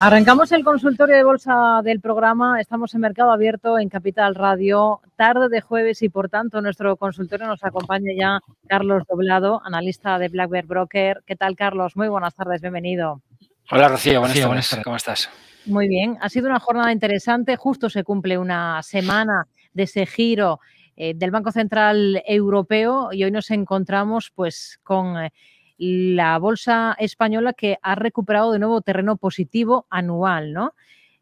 Arrancamos el consultorio de bolsa del programa. Estamos en Mercado Abierto en Capital Radio, tarde de jueves y por tanto nuestro consultorio nos acompaña ya Carlos Doblado, analista de Black Bear Broker. ¿Qué tal, Carlos? Muy buenas tardes, bienvenido. Hola, Rocío, buenas, tardes. ¿Cómo estás? Muy bien, ha sido una jornada interesante. Justo se cumple una semana de ese giro eh, del Banco Central Europeo y hoy nos encontramos pues con eh, la bolsa española que ha recuperado de nuevo terreno positivo anual, ¿no?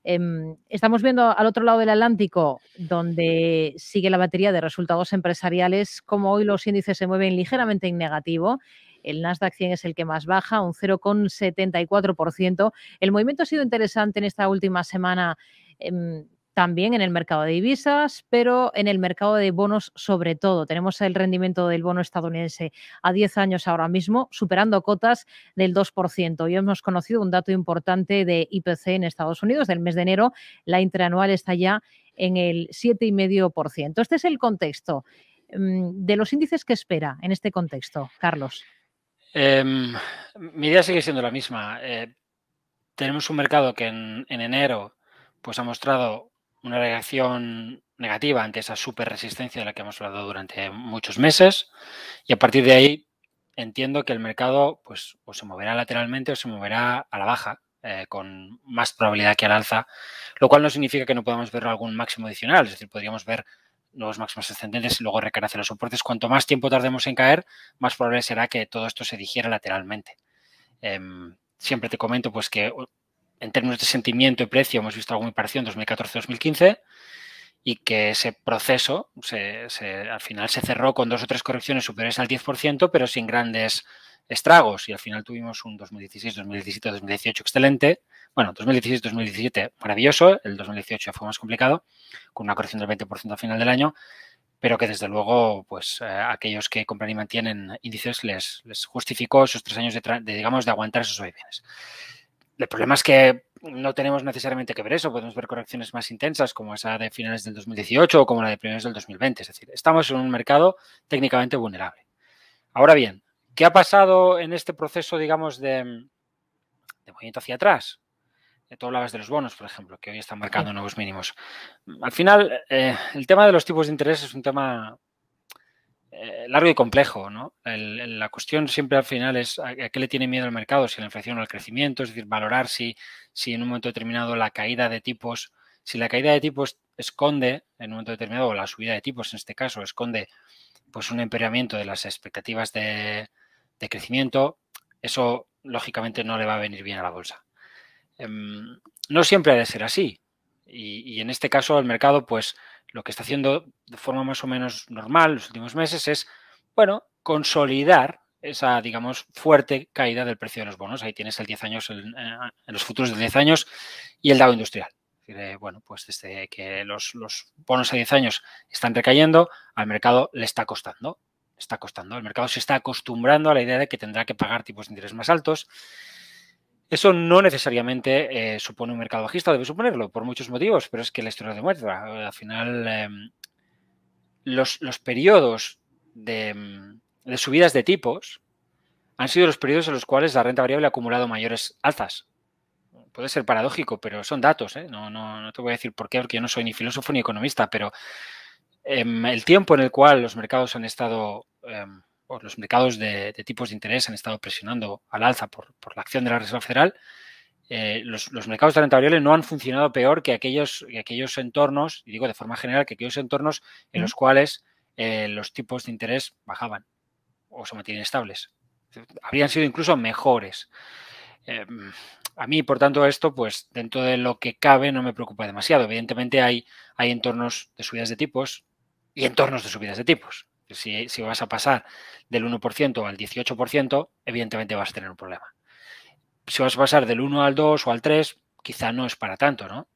Em, estamos viendo al otro lado del Atlántico, donde sigue la batería de resultados empresariales, como hoy los índices se mueven ligeramente en negativo. El Nasdaq 100 es el que más baja, un 0,74%. El movimiento ha sido interesante en esta última semana. Em, también en el mercado de divisas, pero en el mercado de bonos sobre todo. Tenemos el rendimiento del bono estadounidense a 10 años ahora mismo, superando cotas del 2%. Y hemos conocido un dato importante de IPC en Estados Unidos del mes de enero. La interanual está ya en el 7,5%. Este es el contexto. Mm, de los índices que espera en este contexto, Carlos. Em, mi idea sigue siendo la misma. Eh, tenemos un mercado que en, en enero pues ha mostrado una reacción negativa ante esa super resistencia de la que hemos hablado durante muchos meses y a partir de ahí entiendo que el mercado pues, o se moverá lateralmente o se moverá a la baja eh, con más probabilidad que al alza, lo cual no significa que no podamos ver algún máximo adicional, es decir, podríamos ver nuevos máximos ascendentes y luego recaer hacia los soportes. Cuanto más tiempo tardemos en caer, más probable será que todo esto se digiera lateralmente. Em, siempre te comento pues que en términos de sentimiento y precio hemos visto algo muy parecido en 2014-2015 y que ese proceso al final se cerró con dos o tres correcciones superiores al 10%, pero sin grandes estragos y al final tuvimos un 2016, 2017, 2018 excelente. Bueno, 2016, 2017 maravilloso, el 2018 ya fue más complicado, con una corrección del 20% al final del año, pero que desde luego, pues eh, aquellos que compran y mantienen índices les, les justificó esos tres años de, de digamos, de aguantar esos vaivenes. El problema es que no tenemos necesariamente que ver eso, podemos ver correcciones más intensas como esa de finales del 2018 o como la de primeros del 2020. Es decir, estamos en un mercado técnicamente vulnerable. Ahora bien, ¿qué ha pasado en este proceso, digamos, de, movimiento hacia atrás? Tú hablabas de los bonos, por ejemplo, que hoy están marcando nuevos mínimos. Al final, eh, el tema de los tipos de interés es un tema eh, largo y complejo, ¿no? la cuestión siempre al final es a, qué le tiene miedo el mercado, si la inflación o al crecimiento, es decir, valorar si, si en un momento determinado la caída de tipos, si la caída de tipos esconde, en un momento determinado, o la subida de tipos en este caso, esconde pues un empeoramiento de las expectativas de, crecimiento, eso lógicamente no le va a venir bien a la bolsa. Em, no siempre ha de ser así. Y en este caso el mercado, pues, lo que está haciendo de forma más o menos normal los últimos meses es, bueno, consolidar esa, digamos, fuerte caída del precio de los bonos. Ahí tienes el 10 años, en, eh, los futuros de 10 años y el Dow industrial. Eh, bueno, pues desde que los, los, bonos a 10 años están recayendo, al mercado le está costando. Está costando. El mercado se está acostumbrando a la idea de que tendrá que pagar tipos de interés más altos eso no necesariamente eh, supone un mercado bajista, debe suponerlo por muchos motivos, pero es que la historia demuestra. Al final, em, los, periodos em, de, subidas de tipos han sido los periodos en los cuales la renta variable ha acumulado mayores alzas. Puede ser paradójico, pero son datos. ¿eh? No, no, te voy a decir por qué, porque yo no soy ni filósofo ni economista, pero em, el tiempo en el cual los mercados han estado los mercados de, tipos de interés han estado presionando al alza por, la acción de la Reserva Federal, eh, los, mercados de renta variable no han funcionado peor que aquellos, aquellos entornos, y digo de forma general, que aquellos entornos en los cuales eh, los tipos de interés bajaban o se mantienen estables. Habrían sido incluso mejores. Em, a mí, por tanto, esto, pues dentro de lo que cabe, no me preocupa demasiado. Evidentemente hay, hay entornos de subidas de tipos y entornos de subidas de tipos. Si, vas a pasar del 1% al 18%, evidentemente vas a tener un problema. Si vas a pasar del 1 al 2 o al 3, quizá no es para tanto, ¿no?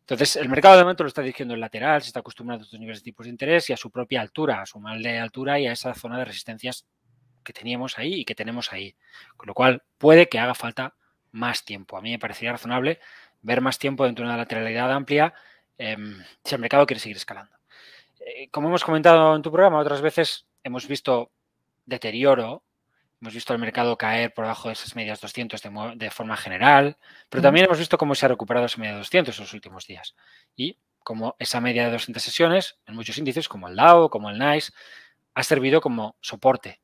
Entonces, el mercado de momento lo está diciendo en lateral, se está acostumbrando a estos niveles de tipos de interés y a su propia altura, a su mal de altura y a esa zona de resistencias que teníamos ahí y que tenemos ahí. Con lo cual, puede que haga falta más tiempo. A mí me parecería razonable ver más tiempo dentro de una lateralidad amplia em, si el mercado quiere seguir escalando. Eh, como hemos comentado en tu programa, otras veces hemos visto deterioro Hemos visto el mercado caer por debajo de esas medias 200 de, forma general, pero también hemos visto cómo se ha recuperado esa media de 200 en los últimos días. Y como esa media de 200 sesiones, en muchos índices, como el Dow, como el NICE, ha servido como soporte.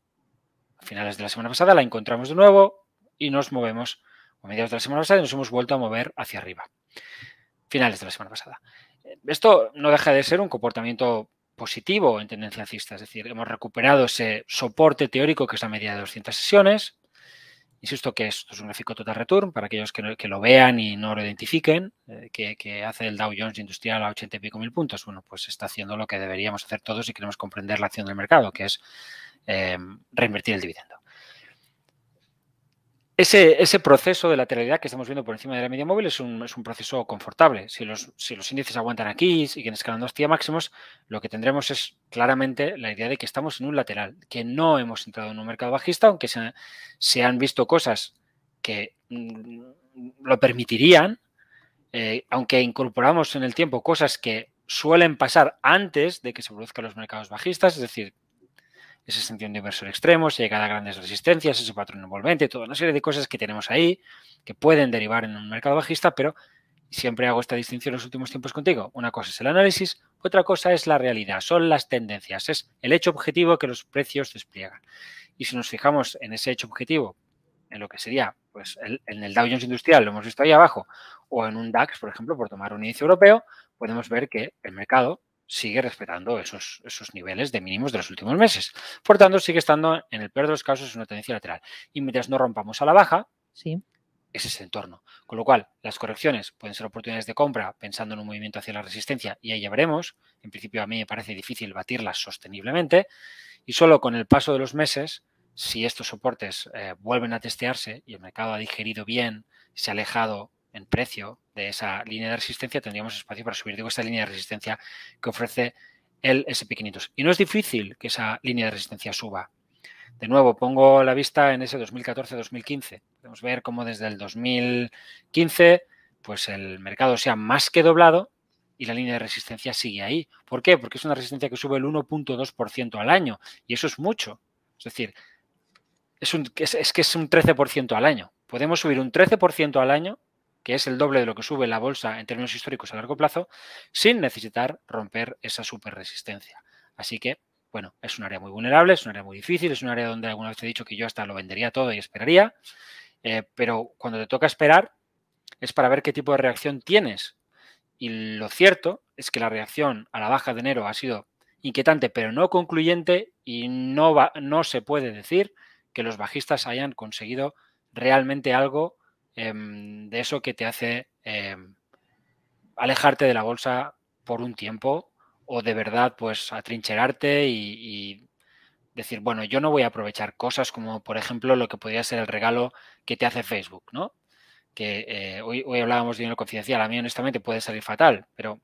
A finales de la semana pasada la encontramos de nuevo y nos movemos, a mediados de la semana pasada, y nos hemos vuelto a mover hacia arriba. Finales de la semana pasada. Esto no deja de ser un comportamiento positivo en tendencia alcista, es decir, hemos recuperado ese soporte teórico que es la media de 200 sesiones. Insisto que esto es un gráfico total return para aquellos que, lo vean y no lo identifiquen, eh, que, hace el Dow Jones Industrial a 80 y pico mil puntos. Bueno, pues está haciendo lo que deberíamos hacer todos si queremos comprender la acción del mercado, que es eh, reinvertir el dividendo. Ese, proceso de lateralidad que estamos viendo por encima de la media móvil es un, proceso confortable. Si los, si los, índices aguantan aquí siguen escalando hasta máximos, lo que tendremos es claramente la idea de que estamos en un lateral, que no hemos entrado en un mercado bajista, aunque se, han visto cosas que mm, lo permitirían, eh, aunque incorporamos en el tiempo cosas que suelen pasar antes de que se produzcan los mercados bajistas, es decir, esa extensión de inversor extremo, llegada a grandes resistencias, ese patrón envolvente, toda una serie de cosas que tenemos ahí que pueden derivar en un mercado bajista, pero siempre hago esta distinción en los últimos tiempos contigo. Una cosa es el análisis, otra cosa es la realidad, son las tendencias, es el hecho objetivo que los precios despliegan. Y si nos fijamos en ese hecho objetivo, en lo que sería pues en el Dow Jones Industrial, lo hemos visto ahí abajo, o en un DAX, por ejemplo, por tomar un índice europeo, podemos ver que el mercado sigue respetando esos, esos niveles de mínimos de los últimos meses. Por tanto, sigue estando, en el peor de los casos, en una tendencia lateral. Y mientras no rompamos a la baja, sí. ese es el entorno. Con lo cual, las correcciones pueden ser oportunidades de compra pensando en un movimiento hacia la resistencia y ahí ya veremos. En principio, a mí me parece difícil batirlas sosteniblemente. Y solo con el paso de los meses, si estos soportes eh, vuelven a testearse y el mercado ha digerido bien, se ha alejado en precio de esa línea de resistencia, tendríamos espacio para subir. Digo, esta línea de resistencia que ofrece el SP500. Y no es difícil que esa línea de resistencia suba. De nuevo, pongo la vista en ese 2014-2015. Podemos ver cómo desde el 2015 pues el mercado se ha más que doblado y la línea de resistencia sigue ahí. ¿Por qué? Porque es una resistencia que sube el 1.2% al año y eso es mucho. Es decir, es, es, es que es un 13% al año. Podemos subir un 13% al año que es el doble de lo que sube la bolsa en términos históricos a largo plazo, sin necesitar romper esa superresistencia. Así que, bueno, es un área muy vulnerable, es un área muy difícil, es un área donde alguna vez he dicho que yo hasta lo vendería todo y esperaría, eh, pero cuando te toca esperar es para ver qué tipo de reacción tienes. Y lo cierto es que la reacción a la baja de enero ha sido inquietante, pero no concluyente y no, no se puede decir que los bajistas hayan conseguido realmente algo Em, de eso que te hace em, alejarte de la bolsa por un tiempo o de verdad pues atrincherarte y, decir, bueno, yo no voy a aprovechar cosas como por ejemplo lo que podría ser el regalo que te hace Facebook, ¿no? Que eh, hoy, hoy hablábamos de dinero confidencial, a mí honestamente puede salir fatal, pero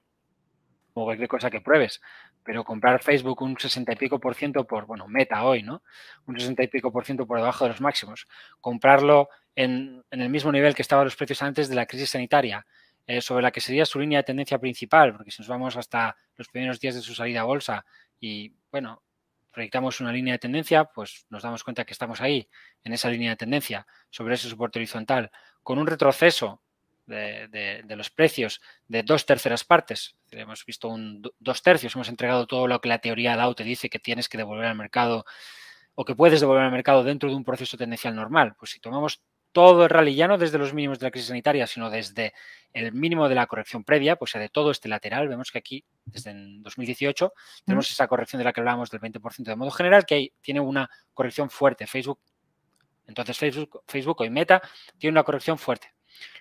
o cualquier cosa que pruebes, pero comprar Facebook un 60 y pico por ciento por, bueno, meta hoy, ¿no? Un 60 y pico por ciento por debajo de los máximos. Comprarlo en, el mismo nivel que estaban los precios antes de la crisis sanitaria, eh, sobre la que sería su línea de tendencia principal, porque si nos vamos hasta los primeros días de su salida a bolsa y, bueno, proyectamos una línea de tendencia, pues nos damos cuenta que estamos ahí, en esa línea de tendencia, sobre ese soporte horizontal, con un retroceso de, los precios de dos terceras partes. Hemos visto un, dos tercios, hemos entregado todo lo que la teoría DAO te dice que tienes que devolver al mercado o que puedes devolver al mercado dentro de un proceso tendencial normal. Pues si tomamos todo el rally, ya no desde los mínimos de la crisis sanitaria, sino desde el mínimo de la corrección previa, pues sea, de todo este lateral, vemos que aquí, desde 2018, tenemos esa corrección de la que hablábamos del 20% de modo general, que tiene una corrección fuerte. Facebook, entonces Facebook, Facebook hoy Meta, tiene una corrección fuerte.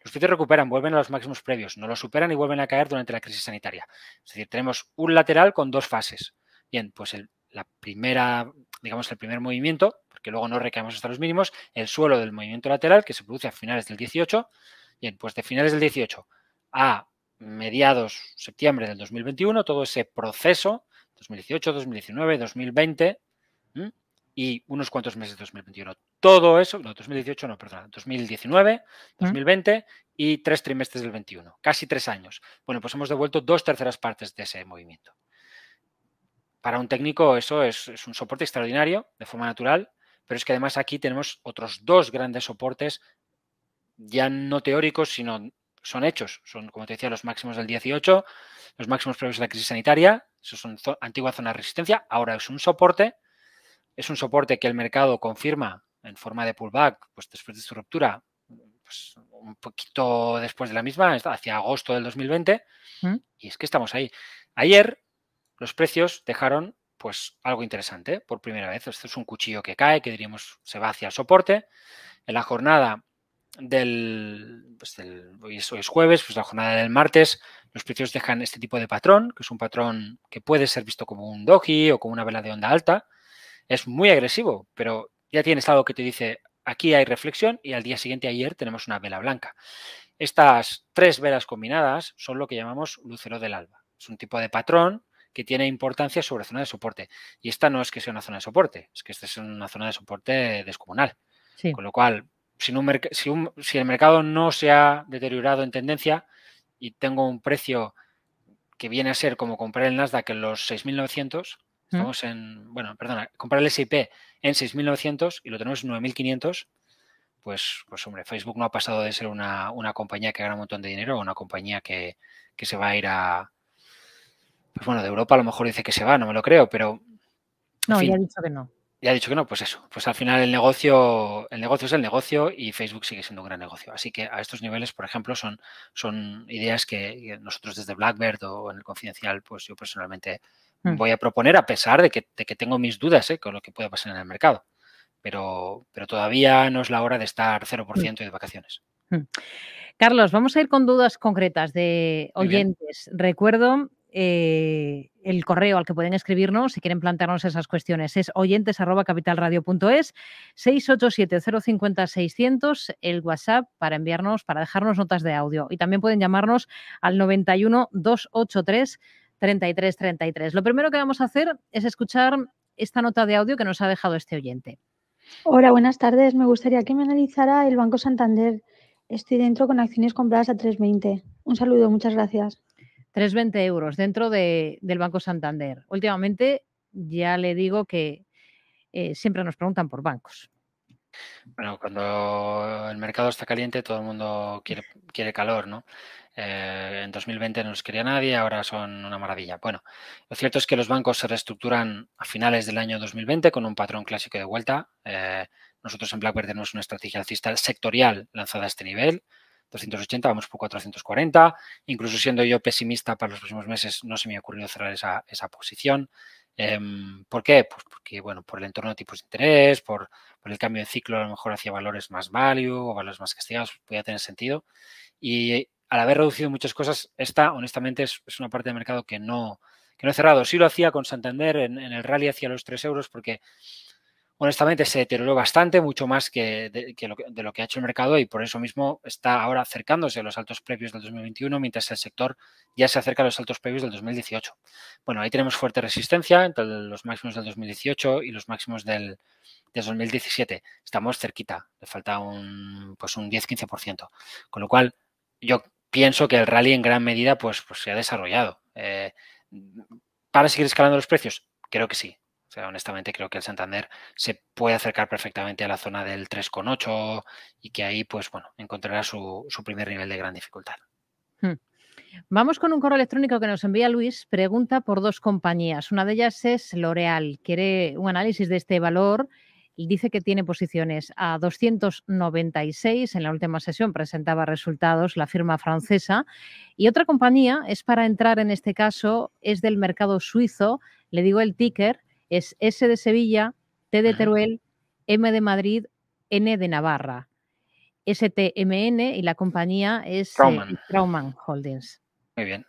Los precios recuperan, vuelven a los máximos previos, no los superan y vuelven a caer durante la crisis sanitaria. Es decir, tenemos un lateral con dos fases. Bien, pues la primera, digamos, el primer movimiento, porque luego no recaemos hasta los mínimos, el suelo del movimiento lateral que se produce a finales del 18. Bien, pues de finales del 18 a mediados septiembre del 2021, todo ese proceso, 2018, 2019, 2020, y unos cuantos meses de 2021. Todo eso, no, 2018 no, perdón, 2019, 2020 y tres trimestres del 21, casi tres años. Bueno, pues hemos devuelto dos terceras partes de ese movimiento. Para un técnico eso es, un soporte extraordinario, de forma natural, pero es que además aquí tenemos otros dos grandes soportes, ya no teóricos, sino son hechos. Son, como te decía, los máximos del 18, los máximos previos de la crisis sanitaria, eso son antigua zona de resistencia, ahora es un soporte, es un soporte que el mercado confirma en forma de pullback, pues después de su ruptura, pues un poquito después de la misma, hacia agosto del 2020, ¿Mm? y es que estamos ahí. Ayer los precios dejaron pues algo interesante por primera vez. Esto es un cuchillo que cae, que diríamos se va hacia el soporte. En la jornada del, pues hoy, es, jueves, pues la jornada del martes, los precios dejan este tipo de patrón, que es un patrón que puede ser visto como un doji o como una vela de onda alta. Es muy agresivo, pero ya tienes algo que te dice aquí hay reflexión y al día siguiente ayer tenemos una vela blanca. Estas tres velas combinadas son lo que llamamos lucero del alba. Es un tipo de patrón que tiene importancia sobre zona de soporte. Y esta no es que sea una zona de soporte, es que esta es una zona de soporte descomunal. Con lo cual, si, si, el mercado no se ha deteriorado en tendencia y tengo un precio que viene a ser como comprar el Nasdaq en los 6.900, ¿Mm? estamos en, bueno, perdona, comprar el S&P en 6.900 y lo tenemos en 9.500, pues, pues hombre, Facebook no ha pasado de ser una, compañía que gana un montón de dinero a una compañía que, se va a ir a... Pues bueno, de Europa a lo mejor dice que se va, no me lo creo, pero... No, ya ha dicho que no ya ha dicho que no, pues eso. Pues al final el negocio, el negocio es el negocio y Facebook sigue siendo un gran negocio. Así que a estos niveles, por ejemplo, son, son ideas que nosotros desde Blackbird o en el confidencial, pues yo personalmente mm. voy a proponer a pesar de que, tengo mis dudas ¿eh? con lo que puede pasar en el mercado. Pero, pero todavía no es la hora de estar 0% mm. y de vacaciones. Mm. Carlos, vamos a ir con dudas concretas de oyentes. Recuerdo eh, el correo al que pueden escribirnos si quieren plantearnos esas cuestiones es oyentes arroba capitalradio.es 687-050-600 el WhatsApp para enviarnos, para dejarnos notas de audio y también pueden llamarnos al 91 283 3333. Lo primero que vamos a hacer es escuchar esta nota de audio que nos ha dejado este oyente. Hola, buenas tardes. Me gustaría que me analizara el Banco Santander. Estoy dentro con acciones compradas a 320. Un saludo, muchas gracias. 3,20 euros dentro del Banco Santander. Últimamente ya le digo que eh, siempre nos preguntan por bancos. Bueno, cuando el mercado está caliente, todo el mundo quiere, quiere calor, ¿no? Eh, en 2020 no los quería nadie, ahora son una maravilla. Bueno, lo cierto es que los bancos se reestructuran a finales del año 2020 con un patrón clásico de vuelta. Eh, nosotros en Blackbird tenemos una estrategia alcista sectorial lanzada a este nivel. 280, vamos por 440. Incluso siendo yo pesimista para los próximos meses, no se me ha ocurrido cerrar esa, posición. Em, ¿Por qué? Pues porque, bueno, por el entorno de tipos de interés, por, el cambio de ciclo a lo mejor hacia valores más value o valores más castigados, podría tener sentido. Y al haber reducido muchas cosas, esta, honestamente, es, una parte del mercado que no, que no he cerrado. Sí lo hacía con Santander en, en el rally hacia los 3 euros porque honestamente se deterioró bastante, mucho más que, de, lo, que ha hecho el mercado y por eso mismo está ahora acercándose a los altos previos del 2021, mientras el sector ya se acerca a los altos previos del 2018. Bueno, ahí tenemos fuerte resistencia entre los máximos del 2018 y los máximos del, 2017. Estamos cerquita, le falta un, pues un 10-15%. Con lo cual, yo pienso que el rally en gran medida pues, pues se ha desarrollado. Eh, ¿Para seguir escalando los precios? Creo que sí. Sea, honestamente creo que el Santander se puede acercar perfectamente a la zona del 3,8 y que ahí, pues bueno, encontrará su, primer nivel de gran dificultad. Hmm. Vamos con un correo electrónico que nos envía Luis. Pregunta por dos compañías. Una de ellas es L'Oreal. Quiere un análisis de este valor y dice que tiene posiciones a 296. En la última sesión presentaba resultados la firma francesa. Y otra compañía es para entrar en este caso, es del mercado suizo. Le digo el ticker es S de Sevilla, T de Teruel, M de Madrid, N de Navarra. STMN y la compañía es eh, Trauman, Holdings. Muy bien.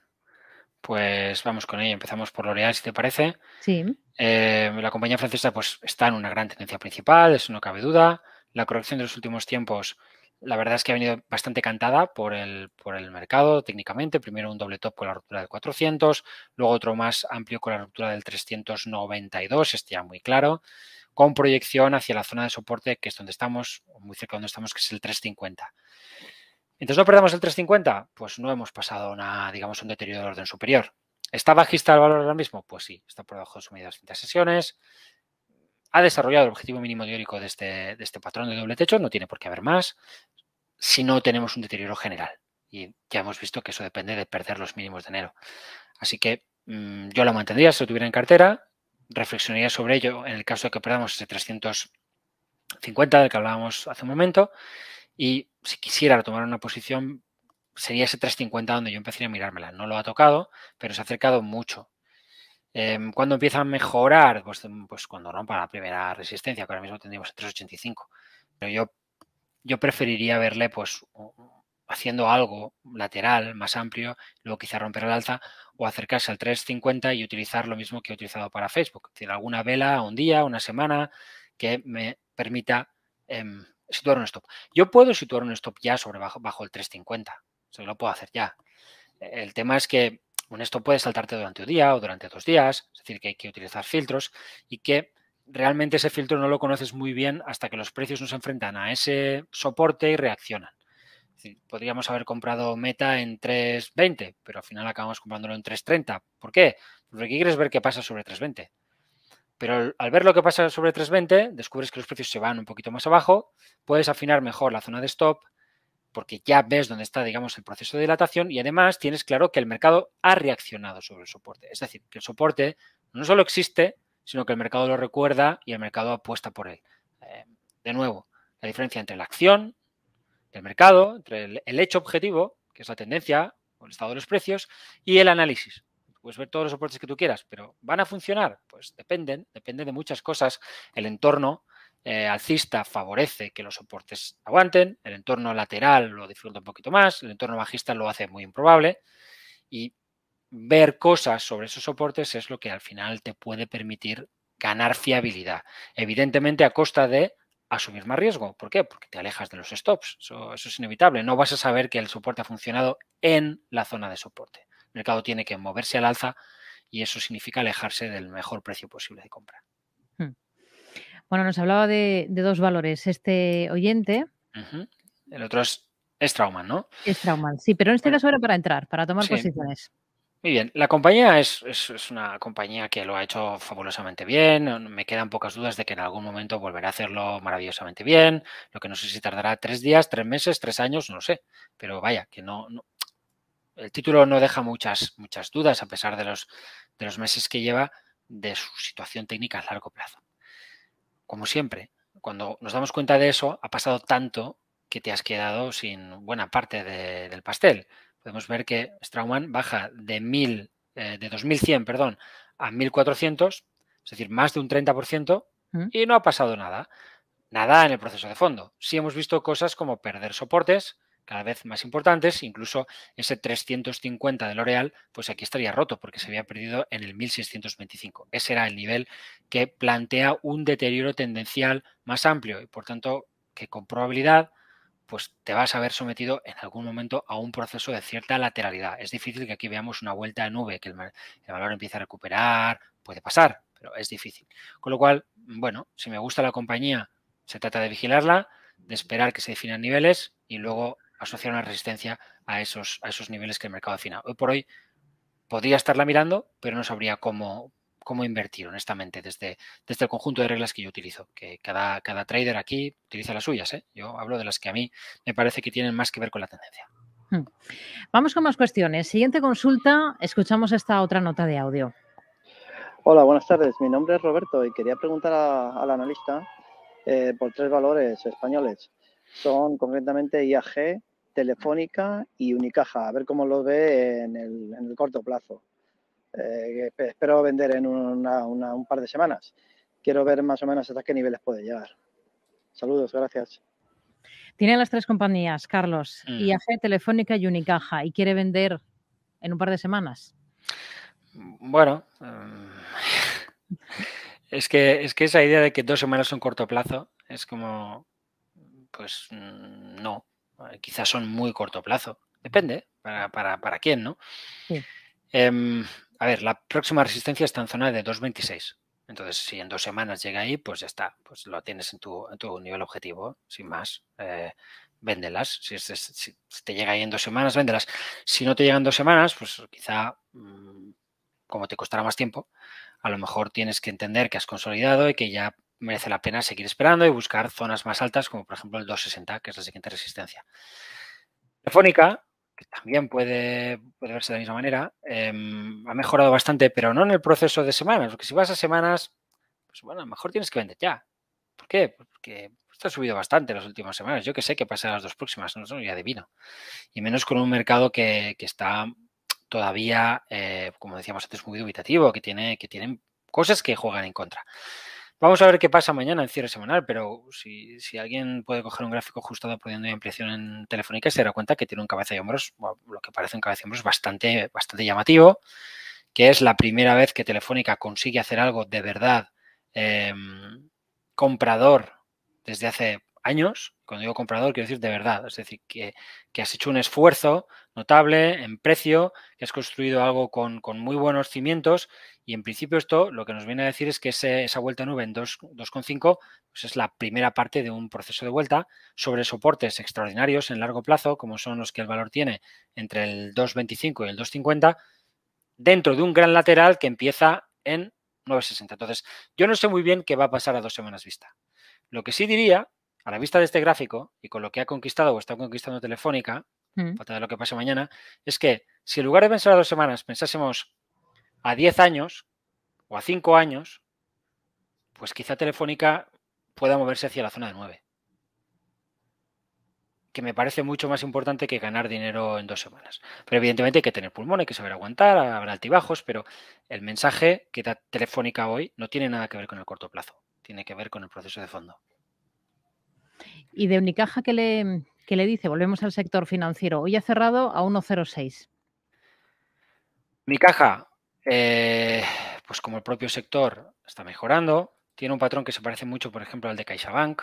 Pues vamos con ello. Empezamos por L'Oréal, si te parece. Sí. Eh, la compañía francesa pues, está en una gran tendencia principal, eso no cabe duda. La corrección de los últimos tiempos la verdad es que ha venido bastante cantada por el, por el mercado técnicamente. Primero un doble top con la ruptura del 400, luego otro más amplio con la ruptura del 392, este ya muy claro, con proyección hacia la zona de soporte que es donde estamos, muy cerca de donde estamos, que es el 350. Entonces no perdamos el 350, pues no hemos pasado una, digamos, un deterioro de orden superior. ¿Está bajista el valor ahora mismo? Pues sí, está por debajo de su medida de sesiones ha desarrollado el objetivo mínimo teórico de este, de este patrón de doble techo, no tiene por qué haber más si no tenemos un deterioro general. Y ya hemos visto que eso depende de perder los mínimos de enero. Así que mm, yo lo mantendría si lo tuviera en cartera, reflexionaría sobre ello en el caso de que perdamos ese 350 del que hablábamos hace un momento y si quisiera retomar una posición sería ese 350 donde yo empezaría a mirármela. No lo ha tocado, pero se ha acercado mucho. Eh, ¿Cuándo empieza a mejorar? Pues, pues, cuando rompa la primera resistencia, que ahora mismo tendríamos el 385. Pero yo, yo preferiría verle pues haciendo algo lateral, más amplio, luego quizá romper el alza o acercarse al 350 y utilizar lo mismo que he utilizado para Facebook. Es decir, alguna vela un día, una semana, que me permita em, situar un stop. Yo puedo situar un stop ya sobre bajo, el 350. Eso lo puedo hacer ya. El tema es que esto puede saltarte durante un día o durante dos días, es decir, que hay que utilizar filtros y que realmente ese filtro no lo conoces muy bien hasta que los precios nos enfrentan a ese soporte y reaccionan. podríamos haber comprado Meta en 3.20, pero al final acabamos comprándolo en 3.30. ¿Por qué? Porque quieres ver qué pasa sobre 3.20. Pero al ver lo que pasa sobre 3.20, descubres que los precios se van un poquito más abajo, puedes afinar mejor la zona de stop, porque ya ves dónde está, digamos, el proceso de dilatación y además tienes claro que el mercado ha reaccionado sobre el soporte. Es decir, que el soporte no solo existe, sino que el mercado lo recuerda y el mercado apuesta por él. Eh, de nuevo, la diferencia entre la acción del mercado, entre el, hecho objetivo, que es la tendencia o el estado de los precios, y el análisis. Puedes ver todos los soportes que tú quieras, pero ¿van a funcionar? Pues dependen, depende de muchas cosas. El entorno, eh, alcista favorece que los soportes aguanten, el entorno lateral lo disfruta un poquito más, el entorno bajista lo hace muy improbable y ver cosas sobre esos soportes es lo que al final te puede permitir ganar fiabilidad. Evidentemente a costa de asumir más riesgo. ¿Por qué? Porque te alejas de los stops. Eso, eso, es inevitable. No vas a saber que el soporte ha funcionado en la zona de soporte. El mercado tiene que moverse al alza y eso significa alejarse del mejor precio posible de compra. Bueno, nos hablaba de, dos valores. Este oyente. El otro es, Strauman, ¿no? Strauman, sí, pero en este caso era para entrar, para tomar posiciones. Muy bien, la compañía es, es, una compañía que lo ha hecho fabulosamente bien. Me quedan pocas dudas de que en algún momento volverá a hacerlo maravillosamente bien. Lo que no sé si tardará tres días, tres meses, tres años, no sé. Pero vaya, que no, el título no deja muchas, muchas dudas a pesar de los, de los meses que lleva de su situación técnica a largo plazo como siempre, cuando nos damos cuenta de eso, ha pasado tanto que te has quedado sin buena parte del pastel. Podemos ver que Strauman baja de, 1000, eh, de 2100 perdón, a 1400, es decir, más de un 30%, mm. y no ha pasado nada. Nada en el proceso de fondo. Sí hemos visto cosas como perder soportes, cada vez más importantes, incluso ese 350 de L'Oreal, pues aquí estaría roto porque se había perdido en el 1625. Ese era el nivel que plantea un deterioro tendencial más amplio y por tanto que con probabilidad pues te vas a ver sometido en algún momento a un proceso de cierta lateralidad. Es difícil que aquí veamos una vuelta de nube, que el valor empiece a recuperar, puede pasar, pero es difícil. Con lo cual, bueno, si me gusta la compañía, se trata de vigilarla, de esperar que se definan niveles y luego asociar una resistencia a esos, a esos niveles que el mercado defina. Hoy por hoy podría estarla mirando, pero no sabría cómo, cómo invertir, honestamente, desde, desde el conjunto de reglas que yo utilizo, que cada, cada trader aquí utiliza las suyas. ¿eh? Yo hablo de las que a mí me parece que tienen más que ver con la tendencia. Hmm. Vamos con más cuestiones. Siguiente consulta, escuchamos esta otra nota de audio. Hola, buenas tardes. Mi nombre es Roberto y quería preguntar al analista eh, por tres valores españoles son concretamente IAG, Telefónica y Unicaja, a ver cómo lo ve en el, corto plazo. Eh, espero vender en un par de semanas. Quiero ver más o menos hasta qué niveles puede llegar. Saludos, gracias. Tiene las tres compañías, Carlos, mm. IAG, Telefónica y Unicaja, y quiere vender en un par de semanas. Bueno, em, es, que, es que esa idea de que dos semanas son corto plazo es como pues mm, no, eh, quizás son muy corto plazo. Depende, para, para, quién, ¿no? Em, a ver, la próxima resistencia está en zona de 2.26. Entonces, si en dos semanas llega ahí, pues ya está, pues lo tienes en tu, en tu nivel objetivo, sin más. Eh, véndelas. Si, si, te llega ahí en dos semanas, véndelas. Si no te llegan dos semanas, pues quizá, mm, como te costará más tiempo, a lo mejor tienes que entender que has consolidado y que ya merece la pena seguir esperando y buscar zonas más altas, como por ejemplo el 260, que es la siguiente resistencia. Telefónica, que también puede, verse de la misma manera, em, ha mejorado bastante, pero no en el proceso de semanas, porque si vas a semanas, pues bueno, a lo mejor tienes que vender ya. ¿Por qué? Porque esto ha subido bastante en las últimas semanas. Yo que sé qué pasa las dos próximas, no, ya adivino. Y menos con un mercado que, está todavía, eh, como decíamos antes, muy dubitativo, que tiene, que tienen cosas que juegan en contra. Vamos a ver qué pasa mañana en cierre semanal, pero si, alguien puede coger un gráfico ajustado poniendo ampliación en Telefónica, se dará cuenta que tiene un cabeza de hombros, lo que parece un cabeza de hombros bastante, bastante llamativo, que es la primera vez que Telefónica consigue hacer algo de verdad em, comprador desde hace años. Cuando digo comprador, quiero decir de verdad. Es decir, que, has hecho un esfuerzo notable en precio, que has construido algo con, muy buenos cimientos y en principio esto lo que nos viene a decir es que esa vuelta nube en 2,5 pues es la primera parte de un proceso de vuelta sobre soportes extraordinarios en largo plazo, como son los que el valor tiene entre el 2,25 y el 2,50, dentro de un gran lateral que empieza en 9,60. Entonces, yo no sé muy bien qué va a pasar a dos semanas vista. Lo que sí diría a la vista de este gráfico y con lo que ha conquistado o está conquistando Telefónica, mm. falta de lo que pase mañana, es que si en lugar de pensar a dos semanas pensásemos a 10 años o a 5 años, pues quizá Telefónica pueda moverse hacia la zona de 9. Que me parece mucho más importante que ganar dinero en dos semanas. Pero evidentemente hay que tener pulmón, hay que saber aguantar, habrá altibajos, pero el mensaje que da Telefónica hoy no tiene nada que ver con el corto plazo, tiene que ver con el proceso de fondo. Y de Unicaja, ¿qué le, le dice? Volvemos al sector financiero. Hoy ha cerrado a 1,06. Unicaja, eh, pues como el propio sector está mejorando, tiene un patrón que se parece mucho, por ejemplo, al de CaixaBank,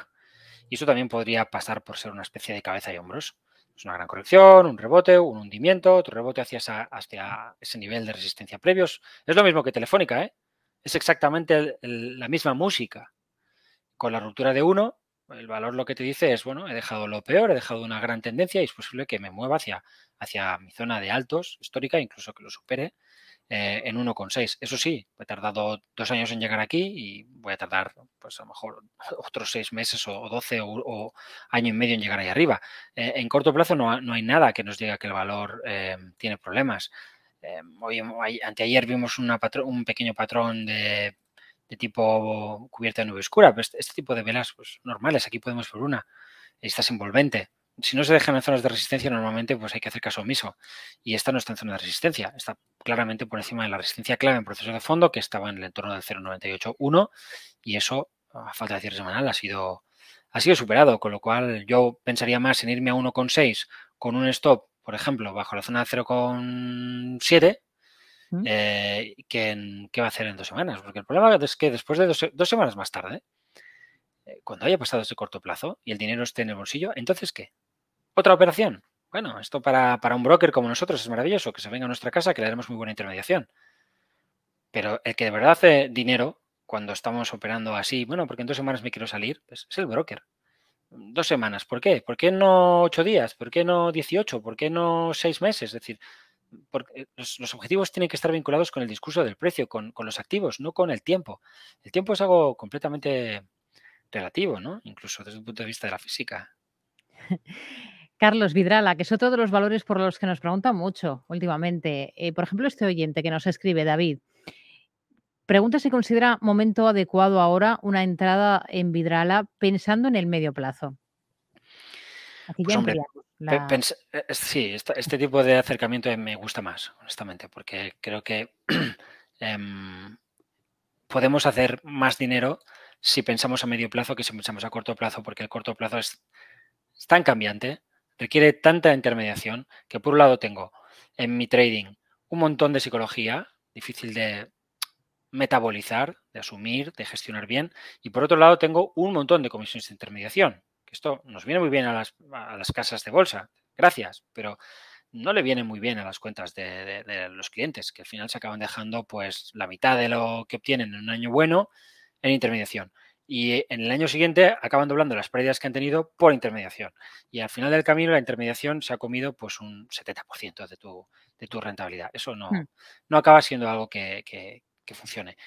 y eso también podría pasar por ser una especie de cabeza y hombros. Es una gran corrección, un rebote, un hundimiento, otro rebote hacia, hacia ese nivel de resistencia previos. Es lo mismo que Telefónica, ¿eh? Es exactamente la misma música. Con la ruptura de uno, el valor lo que te dice es, bueno, he dejado lo peor, he dejado una gran tendencia y es posible que me mueva hacia, hacia mi zona de altos histórica, incluso que lo supere eh, en 1,6. Eso sí, he tardado dos años en llegar aquí y voy a tardar, pues a lo mejor otros seis meses o, doce o, año y medio en llegar ahí arriba. Eh, en corto plazo no, hay nada que nos diga que el valor eh, tiene problemas. hoy, anteayer vimos un pequeño patrón de de tipo cubierta de nube oscura, pero este, tipo de velas pues, normales, aquí podemos ver una, esta es envolvente. Si no se dejan en zonas de resistencia, normalmente pues hay que hacer caso omiso. Y esta no está en zona de resistencia, está claramente por encima de la resistencia clave en proceso de fondo, que estaba en el entorno del 0,98,1 y eso, a falta de cierre semanal, ha sido, ha sido superado, con lo cual yo pensaría más en irme a 1,6 con un stop, por ejemplo, bajo la zona 0,7 ¿Mm? eh, que, va a hacer en dos semanas. Porque el problema es que después de dos, semanas más tarde, eh, cuando haya pasado ese corto plazo y el dinero esté en el bolsillo, entonces ¿qué? ¿Otra operación? Bueno, esto para, para un broker como nosotros es maravilloso, que se venga a nuestra casa, que le daremos muy buena intermediación. Pero el que de verdad hace dinero cuando estamos operando así, bueno, porque en dos semanas me quiero salir, pues, es el broker. Dos semanas, ¿por qué? ¿Por qué no ocho días? ¿Por qué no dieciocho? ¿Por qué no seis meses? Es decir, porque los, objetivos tienen que estar vinculados con el discurso del precio, con, los activos, no con el tiempo. El tiempo es algo completamente relativo, ¿no? Incluso desde el punto de vista de la física. Carlos Vidrala, que es otro de los valores por los que nos preguntan mucho últimamente. Eh, por ejemplo, este oyente que nos escribe, David, pregunta si considera momento adecuado ahora una entrada en Vidrala pensando en el medio plazo. Aquí ya eh, sí, este tipo de acercamiento me gusta más, honestamente, porque creo que em, podemos hacer más dinero si pensamos a medio plazo que si pensamos a corto plazo, porque el corto plazo es, tan cambiante, requiere tanta intermediación, que por un lado tengo en mi trading un montón de psicología, difícil de metabolizar, de asumir, de gestionar bien, y por otro lado tengo un montón de comisiones de intermediación, esto nos viene muy bien a las, casas de bolsa, gracias, pero no le viene muy bien a las cuentas de, los clientes, que al final se acaban dejando pues la mitad de lo que obtienen en un año bueno en intermediación. Y en el año siguiente acaban doblando las pérdidas que han tenido por intermediación. Y al final del camino la intermediación se ha comido pues un 70% de tu, de tu rentabilidad. Eso no, hmm. no acaba siendo algo que, que funcione.